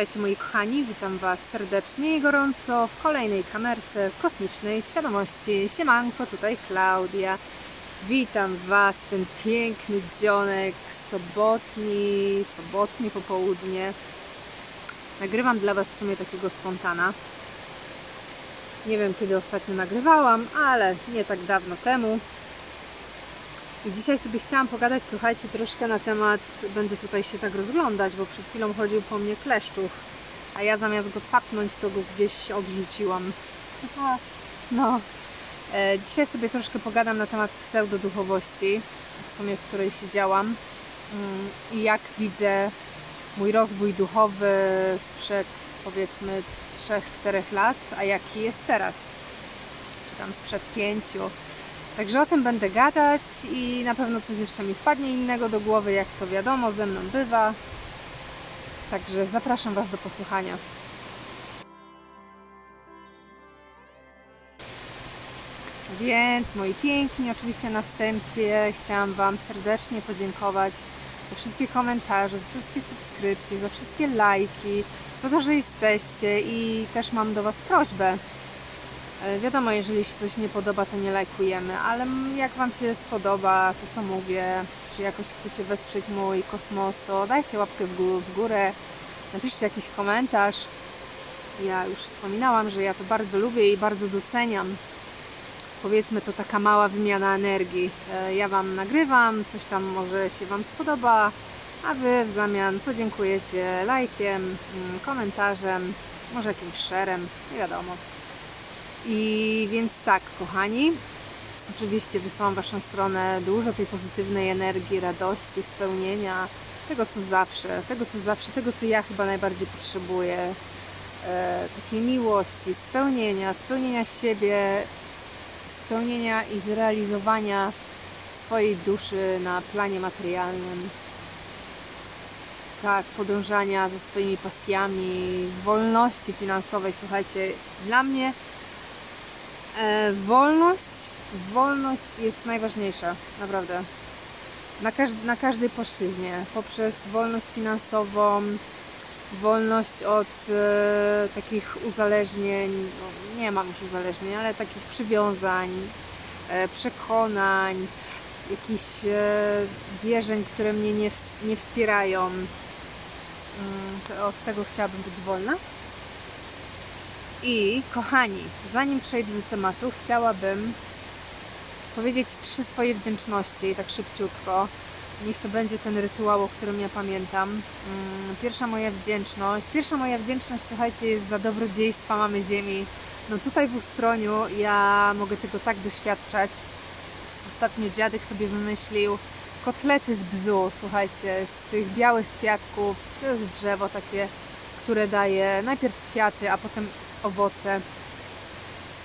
Witajcie moi kochani, witam Was serdecznie i gorąco w kolejnej kamerce kosmicznej świadomości. Siemanko, tutaj Klaudia. Witam Was w ten piękny dzionek, sobotni, sobotnie popołudnie. Nagrywam dla Was w sumie takiego spontana. Nie wiem kiedy ostatnio nagrywałam, ale nie tak dawno temu. Dzisiaj sobie chciałam pogadać, słuchajcie, troszkę na temat, będę tutaj się tak rozglądać, bo przed chwilą chodził po mnie kleszczuch, a ja zamiast go capnąć, to go gdzieś odrzuciłam. No, e, dzisiaj sobie troszkę pogadam na temat pseudoduchowości, w sumie w której siedziałam mm, i jak widzę mój rozwój duchowy sprzed powiedzmy 3-4 lat, a jaki jest teraz, czy tam sprzed 5 Także o tym będę gadać i na pewno coś jeszcze mi wpadnie innego do głowy, jak to wiadomo, ze mną bywa. Także zapraszam Was do posłuchania. Więc moi piękni, oczywiście na wstępie chciałam Wam serdecznie podziękować za wszystkie komentarze, za wszystkie subskrypcje, za wszystkie lajki, za to, że jesteście i też mam do Was prośbę wiadomo, jeżeli się coś nie podoba, to nie lajkujemy, ale jak Wam się spodoba to, co mówię, czy jakoś chcecie wesprzeć mój kosmos, to dajcie łapkę w górę, napiszcie jakiś komentarz. Ja już wspominałam, że ja to bardzo lubię i bardzo doceniam. Powiedzmy, to taka mała wymiana energii. E, ja Wam nagrywam, coś tam może się Wam spodoba, a Wy w zamian podziękujecie lajkiem, mm, komentarzem, może jakimś szerem, nie wiadomo. I więc tak, kochani, oczywiście wysyłam Waszą stronę dużo tej pozytywnej energii, radości, spełnienia, tego co zawsze, tego co zawsze, tego co ja chyba najbardziej potrzebuję, e, takiej miłości, spełnienia, spełnienia siebie, spełnienia i zrealizowania swojej duszy na planie materialnym. Tak, podążania za swoimi pasjami, wolności finansowej. Słuchajcie, dla mnie E, wolność, wolność jest najważniejsza, naprawdę. Na, każd na każdej płaszczyźnie, poprzez wolność finansową, wolność od e, takich uzależnień, no, nie mam już uzależnień, ale takich przywiązań, e, przekonań, jakichś e, wierzeń, które mnie nie, nie wspierają. Mm, od tego chciałabym być wolna. I kochani, zanim przejdę do tematu, chciałabym powiedzieć trzy swoje wdzięczności, tak szybciutko. Niech to będzie ten rytuał, o którym ja pamiętam. Mm, pierwsza moja wdzięczność. Pierwsza moja wdzięczność, słuchajcie, jest za dobrodziejstwa mamy Ziemi. No tutaj w Ustroniu ja mogę tego tak doświadczać. Ostatnio dziadek sobie wymyślił kotlety z bzu, słuchajcie, z tych białych kwiatków. To jest drzewo takie, które daje najpierw kwiaty, a potem owoce.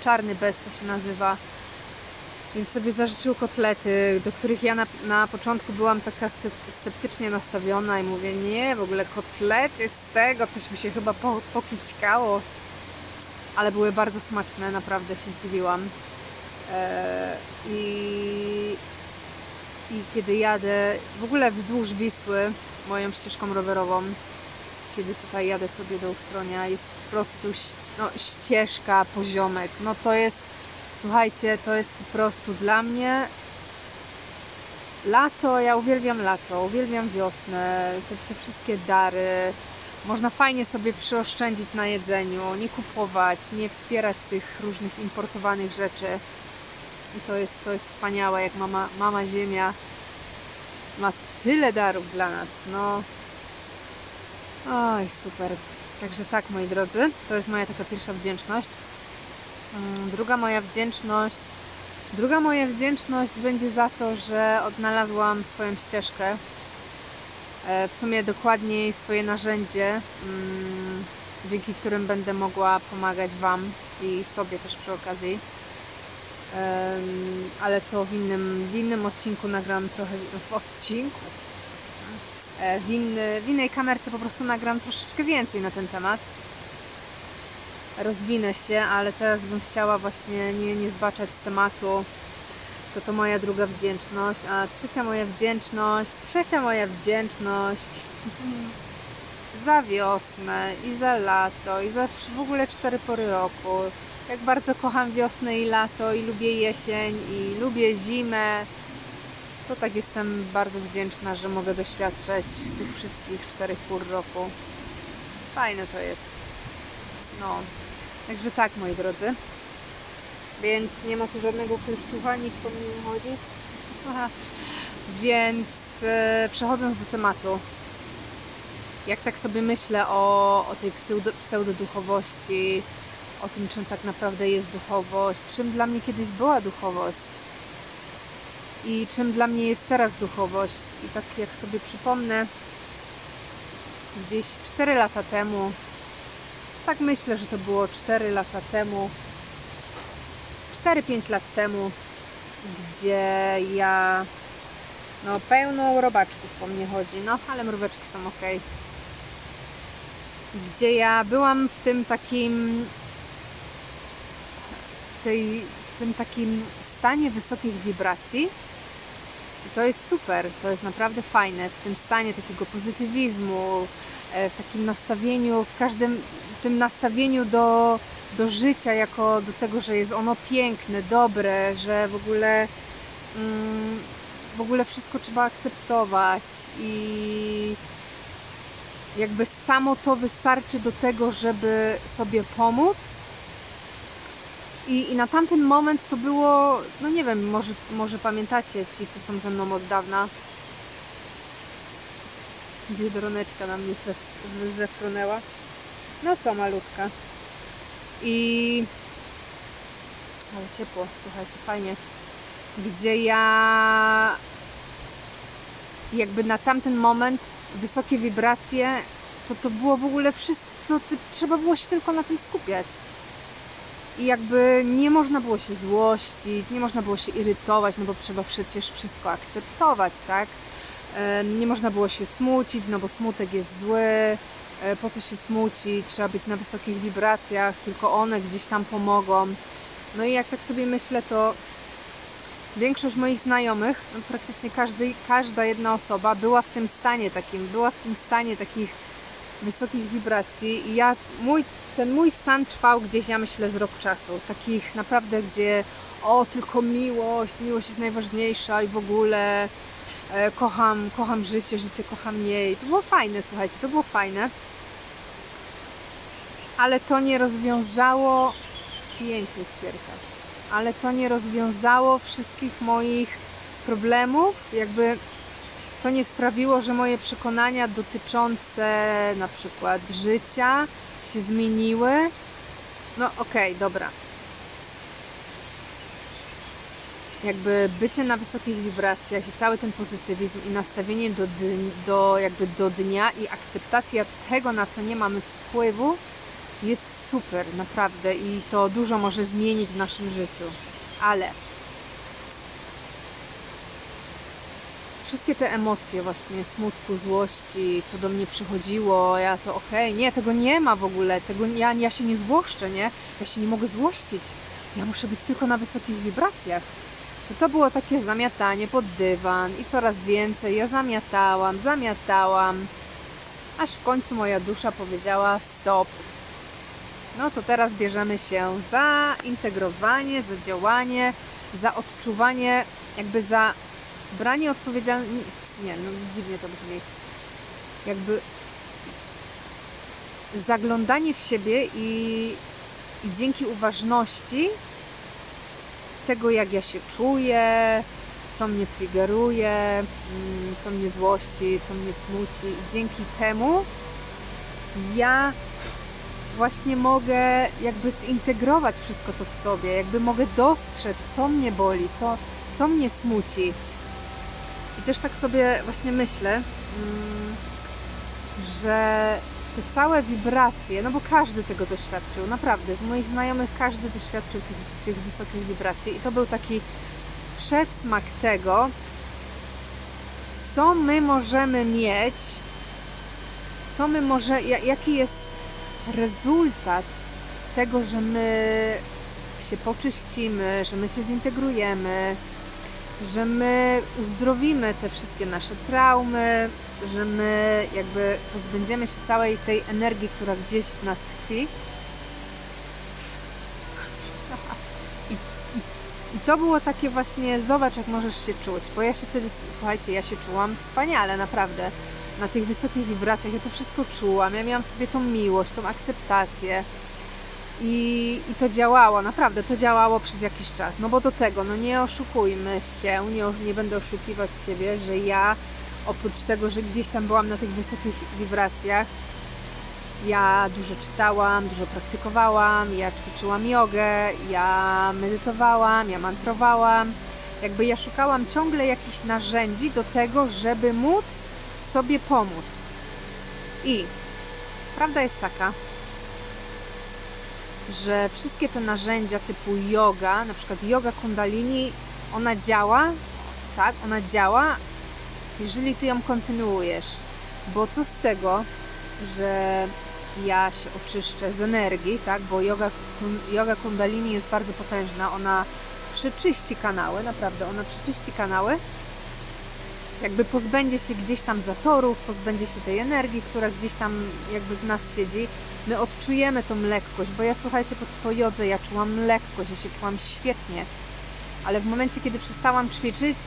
Czarny bez to się nazywa. Więc sobie zażyczył kotlety, do których ja na, na początku byłam taka sceptycznie nastawiona i mówię, nie, w ogóle kotlety z tego, coś mi się chyba po, pokićkało. Ale były bardzo smaczne, naprawdę się zdziwiłam. Eee, i, I kiedy jadę w ogóle wzdłuż Wisły, moją ścieżką rowerową, kiedy tutaj jadę sobie do Ustronia, jest po prostu no, ścieżka, poziomek. No to jest, słuchajcie, to jest po prostu dla mnie lato, ja uwielbiam lato, uwielbiam wiosnę, te, te wszystkie dary. Można fajnie sobie przyoszczędzić na jedzeniu, nie kupować, nie wspierać tych różnych importowanych rzeczy. I to jest, to jest wspaniałe, jak mama, mama Ziemia ma tyle darów dla nas. No, Oj, super. Także tak, moi drodzy, to jest moja taka pierwsza wdzięczność. Mm, druga moja wdzięczność, druga moja wdzięczność będzie za to, że odnalazłam swoją ścieżkę. E, w sumie dokładniej swoje narzędzie, mm, dzięki którym będę mogła pomagać Wam i sobie też przy okazji. Ale to w innym, w innym odcinku nagram trochę w odcinku w, inny, w innej kamerce po prostu nagram troszeczkę więcej na ten temat. Rozwinę się, ale teraz bym chciała właśnie nie, nie zbaczać z tematu. To to moja druga wdzięczność, a trzecia moja wdzięczność, trzecia moja wdzięczność za wiosnę i za lato i za w ogóle cztery pory roku. Jak bardzo kocham wiosnę i lato i lubię jesień i lubię zimę. To tak jestem bardzo wdzięczna, że mogę doświadczać tych wszystkich czterech pór roku. Fajne to jest. No, także tak moi drodzy. Więc nie ma tu żadnego kluszczucha, nikt po mnie nie chodzi. Aha. Więc e, przechodząc do tematu, jak tak sobie myślę o, o tej pseudo, pseudoduchowości, o tym, czym tak naprawdę jest duchowość, czym dla mnie kiedyś była duchowość i czym dla mnie jest teraz duchowość. I tak jak sobie przypomnę, gdzieś 4 lata temu, tak myślę, że to było 4 lata temu, 4-5 lat temu, gdzie ja no pełno robaczków po mnie chodzi, no ale mróweczki są ok. Gdzie ja byłam w tym takim tej, tym takim stanie wysokich wibracji. I to jest super, to jest naprawdę fajne, w tym stanie takiego pozytywizmu, e, w takim nastawieniu, w każdym w tym nastawieniu do, do życia, jako do tego, że jest ono piękne, dobre, że w ogóle mm, w ogóle wszystko trzeba akceptować i jakby samo to wystarczy do tego, żeby sobie pomóc. I, I, na tamten moment to było, no nie wiem, może, może pamiętacie ci, co są ze mną od dawna. Biedroneczka na mnie zefrunęła. No co, malutka. I... Ale ciepło, słuchajcie, fajnie. Gdzie ja jakby na tamten moment wysokie wibracje, to to było w ogóle wszystko, to, trzeba było się tylko na tym skupiać. I jakby nie można było się złościć, nie można było się irytować, no bo trzeba przecież wszystko akceptować, tak? Nie można było się smucić, no bo smutek jest zły, e, po co się smucić, trzeba być na wysokich wibracjach, tylko one gdzieś tam pomogą. No i jak tak sobie myślę, to większość moich znajomych, no praktycznie każdy, każda jedna osoba była w tym stanie takim, była w tym stanie takich wysokich wibracji i ja, mój, ten mój stan trwał gdzieś, ja myślę, z rok czasu. Takich naprawdę, gdzie o, tylko miłość, miłość jest najważniejsza i w ogóle e, kocham, kocham życie, życie kocham jej. To było fajne, słuchajcie, to było fajne. Ale to nie rozwiązało piękny ćwierkarz ale to nie rozwiązało wszystkich moich problemów. Jakby to nie sprawiło, że moje przekonania dotyczące na przykład życia się zmieniły. No okej, okay, dobra. Jakby bycie na wysokich wibracjach i cały ten pozytywizm i nastawienie do, do, jakby do dnia i akceptacja tego, na co nie mamy wpływu, jest super, naprawdę i to dużo może zmienić w naszym życiu. Ale wszystkie te emocje właśnie smutku, złości, co do mnie przychodziło, ja to okej, okay, nie, tego nie ma w ogóle, tego ja, ja się nie złoszczę, nie? Ja się nie mogę złościć. Ja muszę być tylko na wysokich wibracjach. To to było takie zamiatanie pod dywan i coraz więcej ja zamiatałam, zamiatałam, aż w końcu moja dusza powiedziała stop, no to teraz bierzemy się za integrowanie, za działanie, za odczuwanie, jakby za branie odpowiedzialności. Nie, no dziwnie to brzmi. Jakby zaglądanie w siebie i, i dzięki uważności tego, jak ja się czuję, co mnie triggeruje, mm, co mnie złości, co mnie smuci, i dzięki temu ja właśnie mogę jakby zintegrować wszystko to w sobie, jakby mogę dostrzec, co mnie boli, co, co mnie smuci. I też tak sobie właśnie myślę, mm, że te całe wibracje, no bo każdy tego doświadczył, naprawdę, z moich znajomych każdy doświadczył tych, tych wysokich wibracji i to był taki przedsmak tego, co my możemy mieć, co my może, jaki jest rezultat tego, że my się poczyścimy, że my się zintegrujemy, że my uzdrowimy te wszystkie nasze traumy, że my jakby pozbędziemy się całej tej energii, która gdzieś w nas tkwi. I, to było takie właśnie, zobacz jak możesz się czuć, bo ja się wtedy, słuchajcie, ja się czułam wspaniale, naprawdę. Na tych wysokich wibracjach ja to wszystko czułam, ja miałam sobie tą miłość, tą akceptację. I, I to działało, naprawdę to działało przez jakiś czas. No bo do tego, no nie oszukujmy się, nie, nie będę oszukiwać siebie, że ja oprócz tego, że gdzieś tam byłam na tych wysokich wibracjach, ja dużo czytałam, dużo praktykowałam, ja ćwiczyłam jogę, ja medytowałam, ja mantrowałam. Jakby ja szukałam ciągle jakichś narzędzi do tego, żeby móc sobie pomóc. I prawda jest taka, że wszystkie te narzędzia typu yoga, na przykład yoga kundalini, ona działa, tak, ona działa, jeżeli ty ją kontynuujesz. Bo co z tego, że ja się oczyszczę z energii, tak, bo yoga, yoga kundalini jest bardzo potężna, ona przeczyści kanały, naprawdę, ona przeczyści kanały, jakby pozbędzie się gdzieś tam zatorów, pozbędzie się tej energii, która gdzieś tam jakby w nas siedzi. My odczujemy tą lekkość, bo ja słuchajcie, po, po jodze ja czułam lekkość, ja się czułam świetnie, ale w momencie, kiedy przestałam ćwiczyć,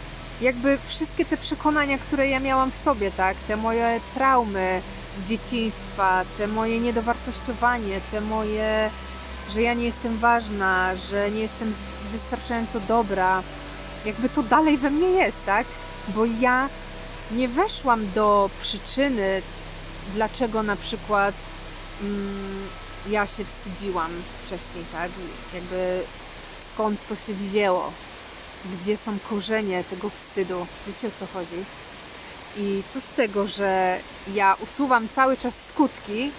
jakby wszystkie te przekonania, które ja miałam w sobie, tak, te moje traumy z dzieciństwa, te moje niedowartościowanie, te moje, że ja nie jestem ważna, że nie jestem wystarczająco dobra, jakby to dalej we mnie jest, tak? Bo ja nie weszłam do przyczyny, dlaczego na przykład ja się wstydziłam wcześniej, tak? Jakby skąd to się wzięło, gdzie są korzenie tego wstydu. Wiecie o co chodzi? I co z tego, że ja usuwam cały czas skutki,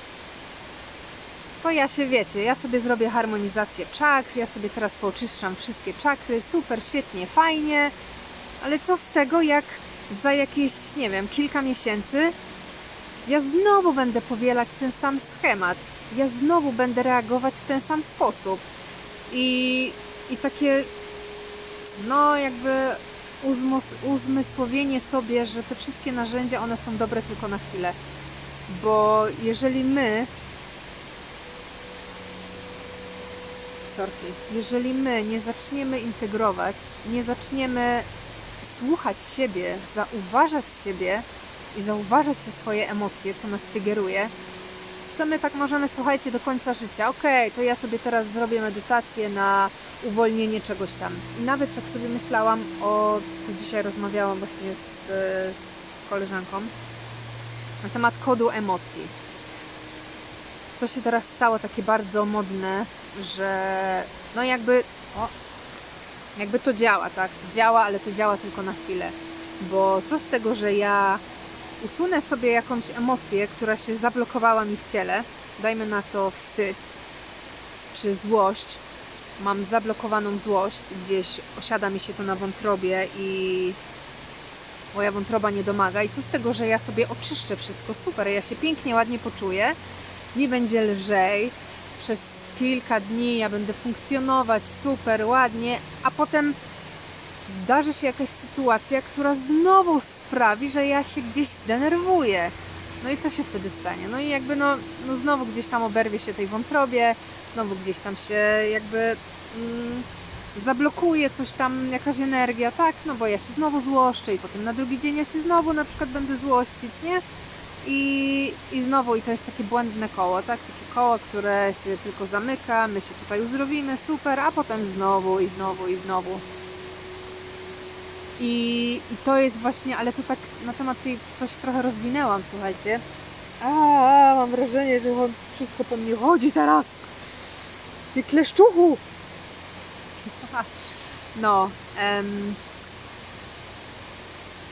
to ja się wiecie, ja sobie zrobię harmonizację czakr, ja sobie teraz pooczyszczam wszystkie czakry, super, świetnie, fajnie, ale co z tego, jak za jakieś, nie wiem, kilka miesięcy ja znowu będę powielać ten sam schemat, ja znowu będę reagować w ten sam sposób. I, i takie no jakby uzmysłowienie sobie, że te wszystkie narzędzia, one są dobre tylko na chwilę. Bo jeżeli my jeżeli my nie zaczniemy integrować, nie zaczniemy słuchać siebie, zauważać siebie i zauważać te swoje emocje, co nas triggeruje, to my tak możemy, słuchajcie, do końca życia. Okej, okay, to ja sobie teraz zrobię medytację na uwolnienie czegoś tam. I nawet tak sobie myślałam o... Dzisiaj rozmawiałam właśnie z, z koleżanką na temat kodu emocji. To się teraz stało takie bardzo modne, że no jakby o, jakby to działa, tak? Działa, ale to działa tylko na chwilę. Bo co z tego, że ja usunę sobie jakąś emocję, która się zablokowała mi w ciele, dajmy na to wstyd czy złość, mam zablokowaną złość, gdzieś osiada mi się to na wątrobie i moja wątroba nie domaga. I co z tego, że ja sobie oczyszczę wszystko, super, ja się pięknie, ładnie poczuję, nie będzie lżej, przez kilka dni ja będę funkcjonować super, ładnie, a potem zdarzy się jakaś sytuacja, która znowu sprawi, że ja się gdzieś zdenerwuję. No i co się wtedy stanie? No i jakby no, no znowu gdzieś tam oberwie się tej wątrobie, znowu gdzieś tam się jakby mm, zablokuje coś tam, jakaś energia, tak? No bo ja się znowu złoszczę i potem na drugi dzień ja się znowu na przykład będę złościć, nie? I, I znowu, i to jest takie błędne koło, tak? Takie koło, które się tylko zamyka, my się tutaj uzdrowimy, super, a potem znowu i znowu i znowu. I, I to jest właśnie, ale to tak na temat tej, to się trochę rozwinęłam, słuchajcie. A, mam wrażenie, że wszystko po mnie chodzi teraz. Ty kleszczuchu! No, em,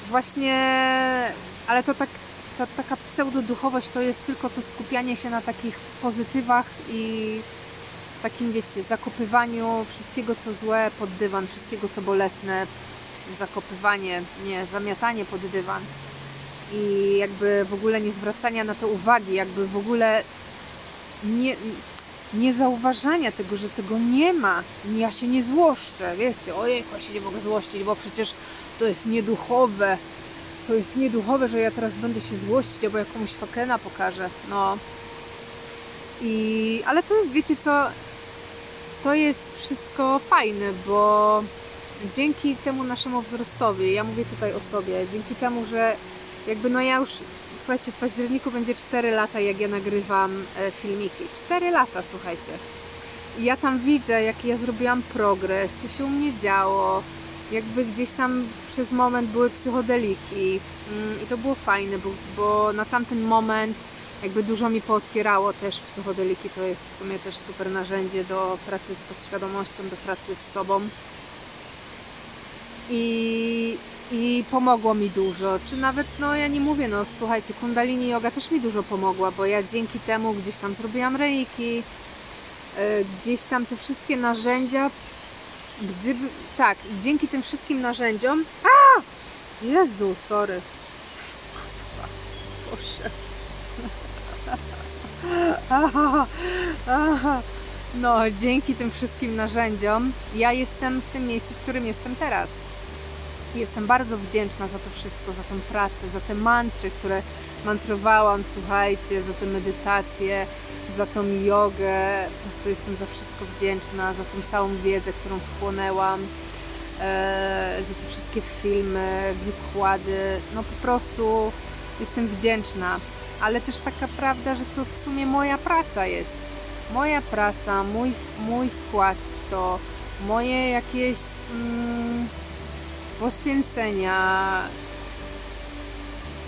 właśnie, ale to tak, ta, taka pseudoduchowość to jest tylko to skupianie się na takich pozytywach i takim, wiecie, zakopywaniu wszystkiego, co złe pod dywan, wszystkiego, co bolesne zakopywanie, nie, zamiatanie pod dywan i jakby w ogóle nie zwracania na to uwagi, jakby w ogóle nie, niezauważania tego, że tego nie ma. Ja się nie złoszczę, wiecie, ojej, ja się nie mogę złościć, bo przecież to jest nieduchowe. To jest nieduchowe, że ja teraz będę się złościć, albo jakąś fakena pokażę. No. I... Ale to jest, wiecie co, to jest wszystko fajne, bo dzięki temu naszemu wzrostowi, ja mówię tutaj o sobie, dzięki temu, że jakby no ja już, słuchajcie, w październiku będzie 4 lata, jak ja nagrywam e, filmiki. 4 lata, słuchajcie. I ja tam widzę, jaki ja zrobiłam progres, co się u mnie działo, jakby gdzieś tam przez moment były psychodeliki mm, i to było fajne, bo, bo na tamten moment jakby dużo mi pootwierało też psychodeliki, to jest w sumie też super narzędzie do pracy z podświadomością, do pracy z sobą i, i pomogło mi dużo, czy nawet, no ja nie mówię, no słuchajcie, kundalini yoga też mi dużo pomogła, bo ja dzięki temu gdzieś tam zrobiłam reiki, e, gdzieś tam te wszystkie narzędzia gdyby, tak, dzięki tym wszystkim narzędziom, a! Jezu, sorry. Boże. No, dzięki tym wszystkim narzędziom ja jestem w tym miejscu, w którym jestem teraz. Jestem bardzo wdzięczna za to wszystko, za tę pracę, za te mantry, które mantrowałam, słuchajcie, za te medytacje, za tą jogę. Po prostu jestem za wszystko wdzięczna, za tą całą wiedzę, którą wchłonęłam, e, za te wszystkie filmy, wykłady. No po prostu jestem wdzięczna, ale też taka prawda, że to w sumie moja praca jest. Moja praca, mój, mój wkład w to, moje jakieś mm, poświęcenia,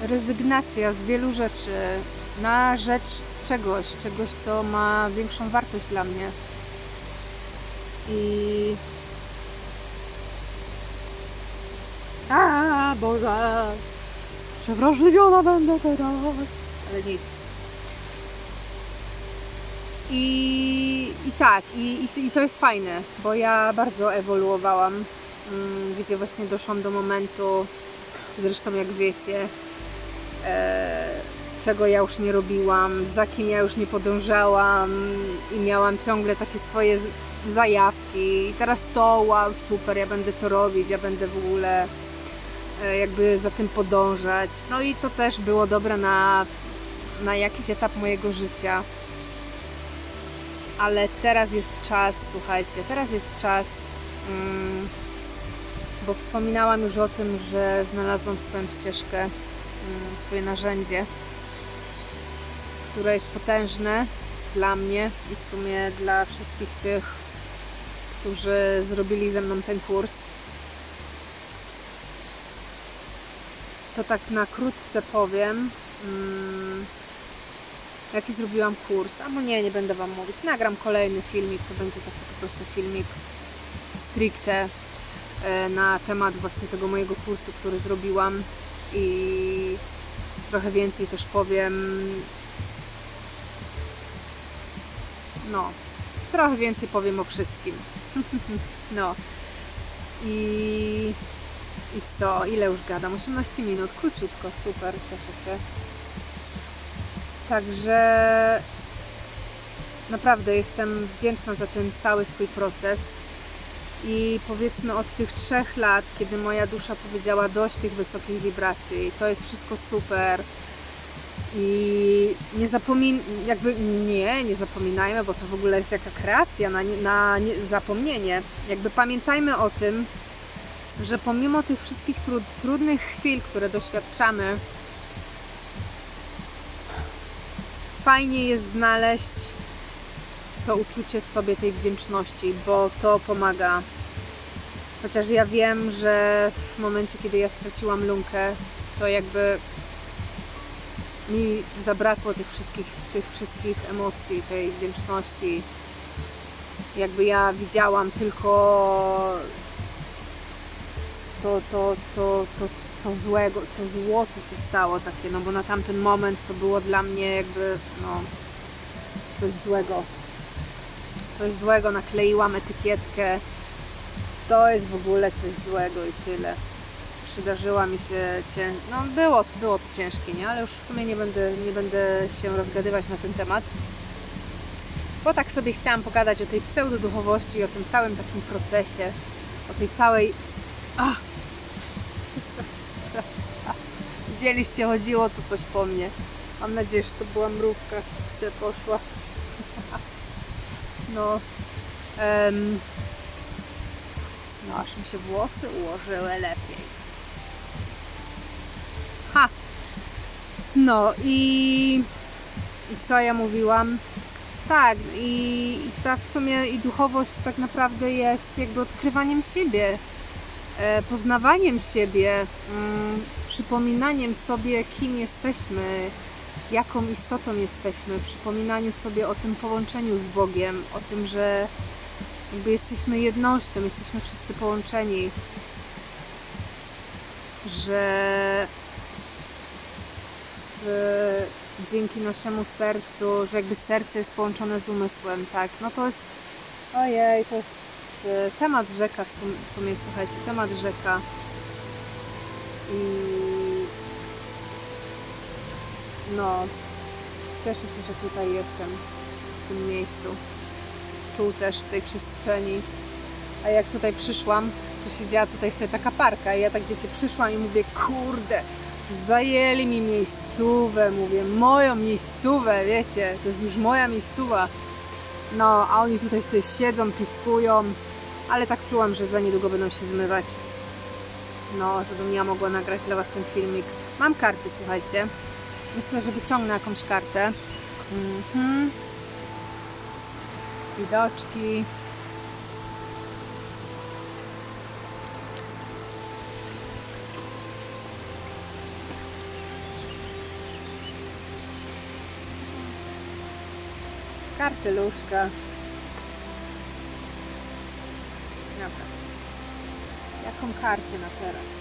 rezygnacja z wielu rzeczy na rzecz czegoś, czegoś, co ma większą wartość dla mnie. I... A, Boże! Przewrażliwiona będę teraz! Ale nic. I, i tak, i, i, i to jest fajne, bo ja bardzo ewoluowałam, gdzie właśnie doszłam do momentu, zresztą jak wiecie, e, czego ja już nie robiłam, za kim ja już nie podążałam i miałam ciągle takie swoje zajawki. I teraz to, wow, super, ja będę to robić, ja będę w ogóle e, jakby za tym podążać. No i to też było dobre na, na jakiś etap mojego życia. Ale teraz jest czas, słuchajcie, teraz jest czas, mm, bo wspominałam już o tym, że znalazłam swoją ścieżkę, mm, swoje narzędzie które jest potężne dla mnie i w sumie dla wszystkich tych, którzy zrobili ze mną ten kurs. To tak na krótce powiem, mm, jaki zrobiłam kurs. Albo nie, nie będę Wam mówić. Nagram kolejny filmik, to będzie taki po prostu filmik stricte na temat właśnie tego mojego kursu, który zrobiłam i trochę więcej też powiem no, trochę więcej powiem o wszystkim. no. I, I co? Ile już gadam? 18 minut, króciutko, super, cieszę się. Także naprawdę jestem wdzięczna za ten cały swój proces. I powiedzmy od tych trzech lat, kiedy moja dusza powiedziała dość tych wysokich wibracji, to jest wszystko super, i nie zapomin jakby nie, nie zapominajmy, bo to w ogóle jest jaka kreacja na, na zapomnienie. Jakby pamiętajmy o tym, że pomimo tych wszystkich tru trudnych chwil, które doświadczamy, fajnie jest znaleźć to uczucie w sobie tej wdzięczności, bo to pomaga. Chociaż ja wiem, że w momencie, kiedy ja straciłam lunkę, to jakby mi zabrakło tych wszystkich, tych wszystkich emocji, tej wdzięczności. Jakby ja widziałam tylko to, to, to, to, to złego, to zło, co się stało takie, no bo na tamten moment to było dla mnie jakby, no, coś złego. Coś złego, nakleiłam etykietkę. To jest w ogóle coś złego i tyle przydarzyła mi się cię... no było, było to ciężkie, nie? Ale już w sumie nie będę, nie będę się rozgadywać na ten temat. bo tak sobie chciałam pogadać o tej pseudoduchowości i o tym całym takim procesie, o tej całej... Ach. Widzieliście, chodziło tu coś po mnie. Mam nadzieję, że to była mrówka, se poszła. No, no aż mi się włosy ułożyły lepiej. Ha! No i, i co ja mówiłam? Tak, i, i w sumie i duchowość tak naprawdę jest jakby odkrywaniem siebie, e, poznawaniem siebie, mm, przypominaniem sobie, kim jesteśmy, jaką istotą jesteśmy, przypominaniu sobie o tym połączeniu z Bogiem, o tym, że jakby jesteśmy jednością, jesteśmy wszyscy połączeni, że w, dzięki naszemu sercu, że jakby serce jest połączone z umysłem, tak, no to jest, ojej, to jest e, temat rzeka w sumie, w sumie słuchajcie, temat rzeka. I no, cieszę się, że tutaj jestem, w tym miejscu. Tu też, w tej przestrzeni. A jak tutaj przyszłam, to siedziała tutaj sobie taka parka i ja tak wiecie, przyszłam i mówię, kurde, zajęli mi miejscówę, mówię, moją miejscówę, wiecie, to jest już moja miejscowa. No, a oni tutaj sobie siedzą, piwkują, ale tak czułam, że za niedługo będą się zmywać. No, żebym ja mogła nagrać dla Was ten filmik. Mam karty, słuchajcie. Myślę, że wyciągnę jakąś kartę. Mhm. Widoczki. Karty lóżka. Dobra. Jaką kartę na teraz?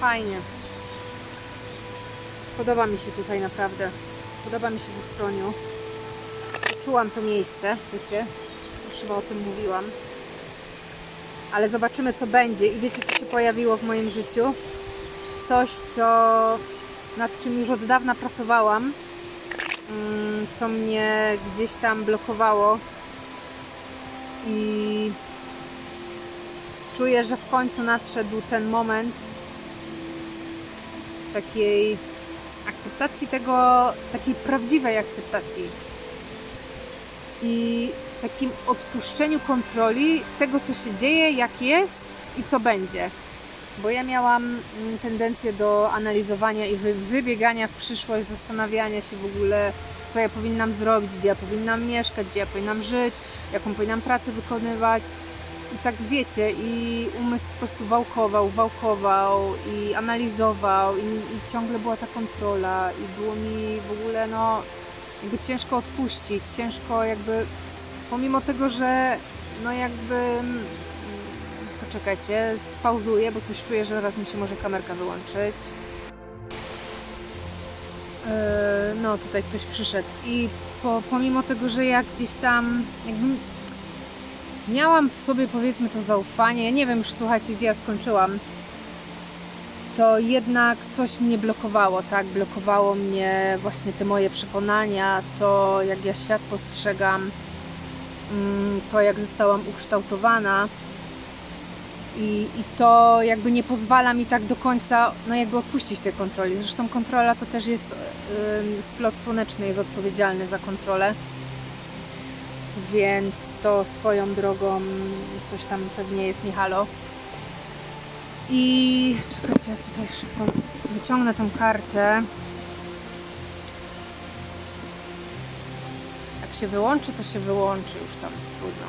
Fajnie. Podoba mi się tutaj naprawdę. Podoba mi się w Ustroniu. Czułam to miejsce, wiecie. Już chyba o tym mówiłam. Ale zobaczymy co będzie. I wiecie co się pojawiło w moim życiu? Coś, co nad czym już od dawna pracowałam. Mm, co mnie gdzieś tam blokowało. I czuję, że w końcu nadszedł ten moment takiej akceptacji tego, takiej prawdziwej akceptacji i takim odpuszczeniu kontroli tego, co się dzieje, jak jest i co będzie. Bo ja miałam mm, tendencję do analizowania i wybiegania w przyszłość, zastanawiania się w ogóle, co ja powinnam zrobić, gdzie ja powinnam mieszkać, gdzie ja powinnam żyć, jaką powinnam pracę wykonywać. I tak wiecie, i umysł po prostu wałkował, wałkował i analizował i, i ciągle była ta kontrola i było mi w ogóle no jakby ciężko odpuścić, ciężko jakby pomimo tego, że no jakby poczekajcie, spauzuję, bo coś czuję, że zaraz mi się może kamerka wyłączyć. Yy, no tutaj ktoś przyszedł i po, pomimo tego, że ja gdzieś tam miałam w sobie powiedzmy to zaufanie, ja nie wiem już słuchajcie gdzie ja skończyłam, to jednak coś mnie blokowało, tak? Blokowało mnie właśnie te moje przekonania, to jak ja świat postrzegam, mm, to jak zostałam ukształtowana i, i to jakby nie pozwala mi tak do końca, no jakby opuścić tej kontroli. Zresztą kontrola to też jest, splot słoneczny jest odpowiedzialny za kontrolę, więc to swoją drogą coś tam pewnie jest nie halo. I czekajcie, ja tutaj szybko wyciągnę tą kartę. Jak się wyłączy, to się wyłączy już tam, trudno.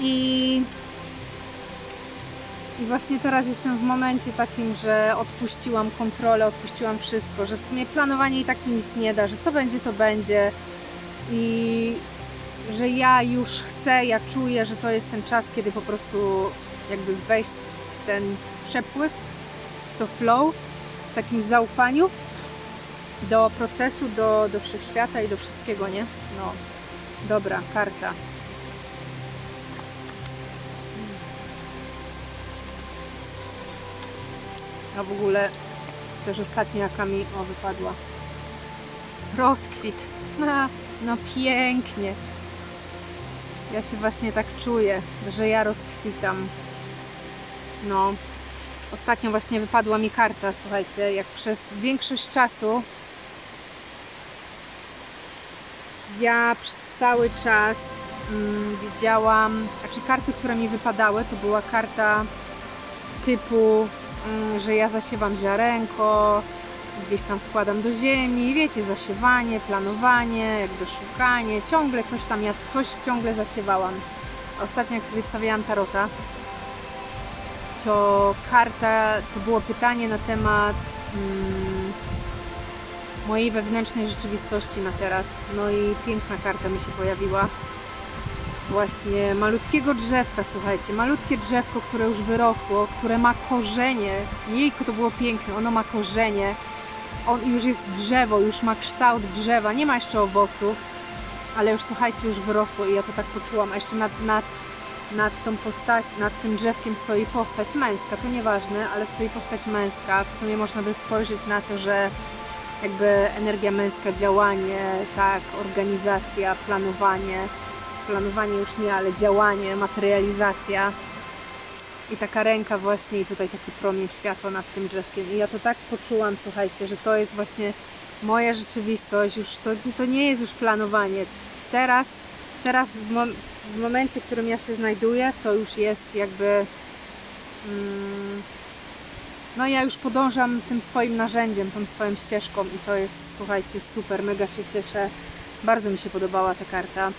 I, I właśnie teraz jestem w momencie takim, że odpuściłam kontrolę, odpuściłam wszystko, że w sumie planowanie i tak mi nic nie da, że co będzie, to będzie. I że ja już chcę, ja czuję, że to jest ten czas, kiedy po prostu jakby wejść ten przepływ, to flow, w takim zaufaniu do procesu, do, do wszechświata i do wszystkiego, nie? No. Dobra, karta. A w ogóle też ostatnia jaka mi o, wypadła. Rozkwit. A, no pięknie. Ja się właśnie tak czuję, że ja rozkwitam. No. Ostatnio właśnie wypadła mi karta, słuchajcie, jak przez większość czasu ja przez cały czas mm, widziałam, znaczy karty, które mi wypadały, to była karta typu, że ja zasiewam ziarenko, gdzieś tam wkładam do ziemi, wiecie, zasiewanie, planowanie, jakby szukanie, ciągle coś tam, ja coś ciągle zasiewałam. Ostatnio jak sobie stawiałam tarota, to karta, to było pytanie na temat mm, mojej wewnętrznej rzeczywistości na teraz. No i piękna karta mi się pojawiła. Właśnie malutkiego drzewka, słuchajcie, malutkie drzewko, które już wyrosło, które ma korzenie. Jejku, to było piękne, ono ma korzenie. On już jest drzewo, już ma kształt drzewa, nie ma jeszcze owoców, ale już słuchajcie, już wyrosło i ja to tak poczułam. A jeszcze nad, nad, nad tą postać, nad tym drzewkiem stoi postać męska, to nieważne, ale stoi postać męska. W sumie można by spojrzeć na to, że jakby energia męska, działanie, tak, organizacja, planowanie, planowanie już nie, ale działanie, materializacja i taka ręka właśnie i tutaj taki promień światła nad tym drzewkiem i ja to tak poczułam, słuchajcie, że to jest właśnie moja rzeczywistość, już to, to nie jest już planowanie. Teraz, teraz w, mom w momencie, w którym ja się znajduję, to już jest jakby mm, no ja już podążam tym swoim narzędziem, tą swoją ścieżką i to jest, słuchajcie, super, mega się cieszę. Bardzo mi się podobała ta karta.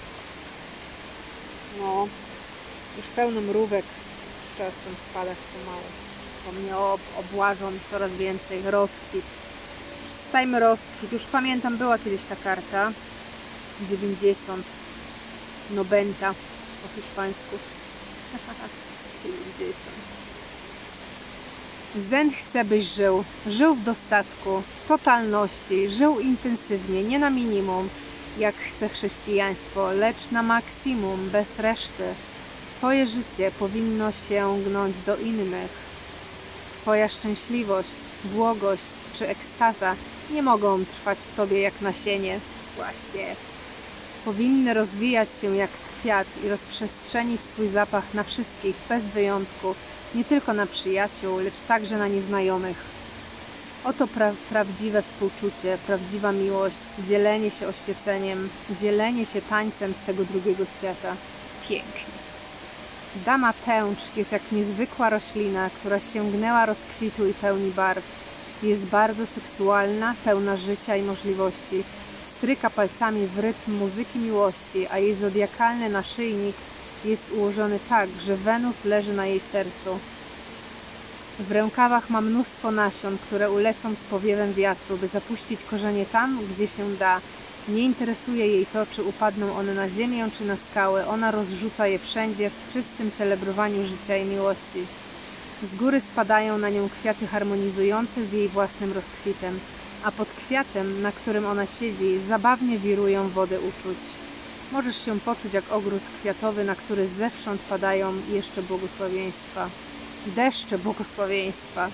No, już pełno mrówek. Czas tam spadać pomału. Bo mnie ob obłażą coraz więcej. Rozkwit. Przeczytajmy rozkwit. Już pamiętam, była kiedyś ta karta. 90. Nobenta po hiszpańsku. 90. Zen chce, byś żył. Żył w dostatku, totalności, żył intensywnie, nie na minimum, jak chce chrześcijaństwo, lecz na maksimum, bez reszty. Twoje życie powinno sięgnąć do innych. Twoja szczęśliwość, błogość czy ekstaza nie mogą trwać w Tobie jak nasienie. Właśnie. Powinny rozwijać się jak kwiat i rozprzestrzenić swój zapach na wszystkich, bez wyjątku, nie tylko na przyjaciół, lecz także na nieznajomych. Oto pra prawdziwe współczucie, prawdziwa miłość, dzielenie się oświeceniem, dzielenie się tańcem z tego drugiego świata. Pięknie. Dama tęcz jest jak niezwykła roślina, która sięgnęła rozkwitu i pełni barw. Jest bardzo seksualna, pełna życia i możliwości. Stryka palcami w rytm muzyki miłości, a jej zodiakalny naszyjnik jest ułożony tak, że Wenus leży na jej sercu. W rękawach ma mnóstwo nasion, które ulecą z powiewem wiatru, by zapuścić korzenie tam, gdzie się da. Nie interesuje jej to, czy upadną one na ziemię, czy na skały. Ona rozrzuca je wszędzie w czystym celebrowaniu życia i miłości. Z góry spadają na nią kwiaty harmonizujące z jej własnym rozkwitem, a pod kwiatem, na którym ona siedzi, zabawnie wirują wody uczuć. Możesz się poczuć jak ogród kwiatowy, na który zewsząd padają jeszcze błogosławieństwa. Deszcze błogosławieństwa.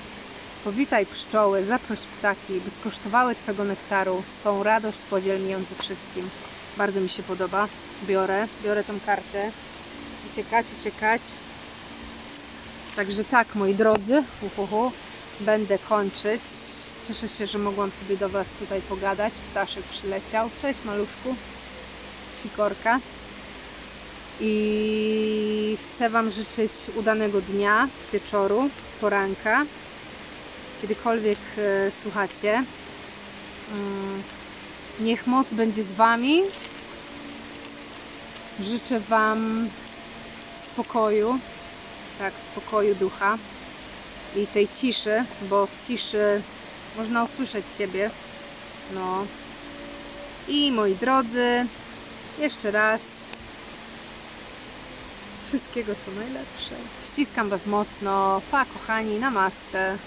Powitaj pszczoły, zaproś ptaki, by skosztowały Twego nektaru. Swą radość podziel mi ze wszystkim. Bardzo mi się podoba. Biorę, biorę tą kartę. Uciekać, uciekać. Także tak, moi drodzy, uhuhu, będę kończyć. Cieszę się, że mogłam sobie do Was tutaj pogadać. Ptaszek przyleciał. Cześć maluszku. Sikorka. I chcę Wam życzyć udanego dnia, wieczoru, poranka, kiedykolwiek e, słuchacie. Mm, niech moc będzie z Wami. Życzę Wam spokoju, tak, spokoju ducha i tej ciszy, bo w ciszy można usłyszeć siebie. No. I moi drodzy, jeszcze raz wszystkiego co najlepsze. Ściskam Was mocno. Pa kochani, namaste.